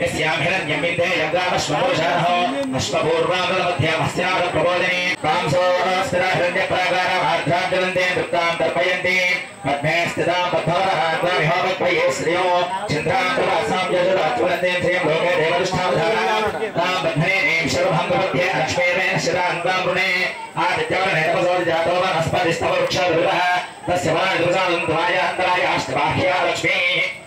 यस्याभिरन्यमिते यद्रामश्वपुरुषाः अश्वपूर्वामलमध्यमस्याः प्रबोधिनी कांसोस्थिरहिरण्यप्राकारामार्धाग्रन्थे नृत्तां तर्पयन्ति पद्मे स्थितां पद्मवरहात्मविहोमत्वये श्रियो अष्टबाह्या लक्ष्मीः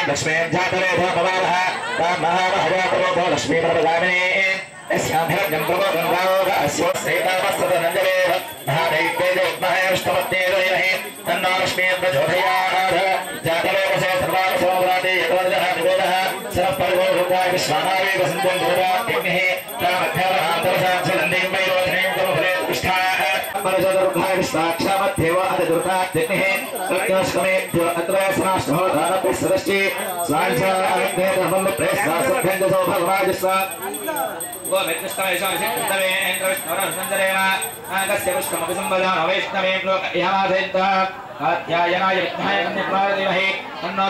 चन्द्रामिरण्मये लक्ष्मीर्जातवे भवपवादः तां महामहवापरोधो लक्ष्मीप्रभगामिने यस्याभिरज्ञं प्रबोधं रावोग अस्योस्यैतावस्तदनञ्जलेव महादैत्येजोद्महेष्टमत्येदयमहे तन्नो लक्ष्मीर्प्रचोदयात् जातवेदसे सर्वावसोग्राते यतोदः निवेदः सरः परिवोरुकाय विश्वानावे वसन्तं भूवाग्निः तामध्यावहान्तरसाक्षरन्दें वैरोधनें कमफले पुष्ठाः परजदुर्गाय विश्वाक्षामध्येव अतिदुर्गाग्निः प्रत्योष्कमेभ्यो अत्रयसनाष्टहो दानपि सदश्चि स्वाञ्चाग्नेतमं प्रेस्वासभ्यन्दसो भगवाजस्वा कात्यायनाय विद्महे कन्याकुमारी धीमहि तन्नो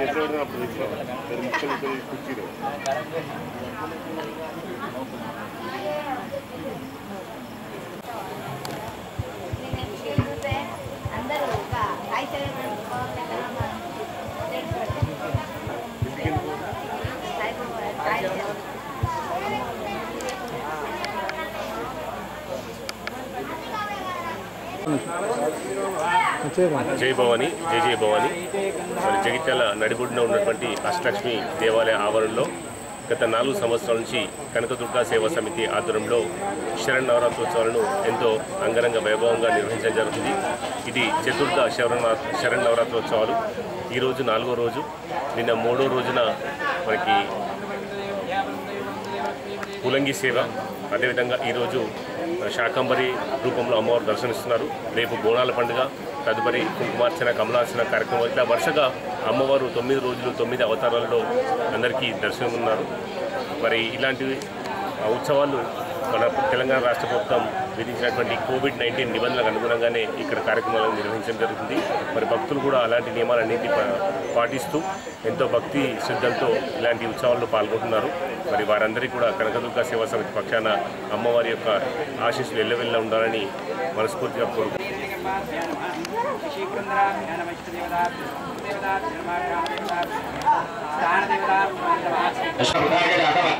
చేతిలో నా పొజిషన్ రెండు ముక్కలు ముక్కలు కుర్చీలో జై భవాని జై జయ భవాని. మరి జగిత్యాల నడిబొడ్డున ఉన్నటువంటి అష్టలక్ష్మి దేవాలయ ఆవరణలో గత నాలుగు సంవత్సరాల నుంచి కనకదుర్గా సేవా సమితి ఆధ్వర్యంలో శరణవరాత్రోత్సవాలను ఎంతో అంగరంగ వైభవంగా నిర్వహించడం జరుగుతుంది. ఇది చతుర్థ శరణ శరణవరాత్రోత్సవాలు ఈరోజు నాలుగో రోజు. నిన్న మూడో రోజున మనకి పులంగి సేవ. అదేవిధంగా ఈరోజు శాకంబరి రూపంలో అమ్మవారు దర్శనిస్తున్నారు రేపు బోనాల పండుగ తదుపరి కుంకుమార్చన కమలార్చన కార్యక్రమం ఇట్లా వరుసగా అమ్మవారు తొమ్మిది రోజులు తొమ్మిది అవతారాలలో అందరికీ దర్శనం ఉన్నారు మరి ఇలాంటివి ఉత్సవాలు మన తెలంగాణ రాష్ట్ర ప్రభుత్వం విధించినటువంటి కోవిడ్ నైన్టీన్ నిబంధనలకు అనుగుణంగానే ఇక్కడ కార్యక్రమాలను నిర్వహించడం జరుగుతుంది. మరి భక్తులు కూడా అలాంటి నియమాలన్నింటి పా- పాటిస్తూ ఎంతో భక్తి శ్రద్ధలతో ఇలాంటి ఉత్సవాల్లో పాల్గొంటున్నారు. మరి వారందరికీ కూడా కనకదుర్గ సేవా సమితి పక్షాన అమ్మవారి యొక్క ఆశీస్సులు ఎల్లవెల్ల ఉండాలని మనస్ఫూర్తిగా కోరుకుంటున్నాను. అశ్వభుతాయ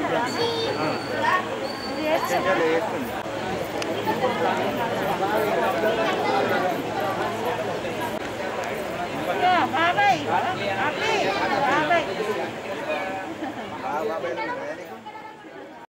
Ya Bobby. Bobby.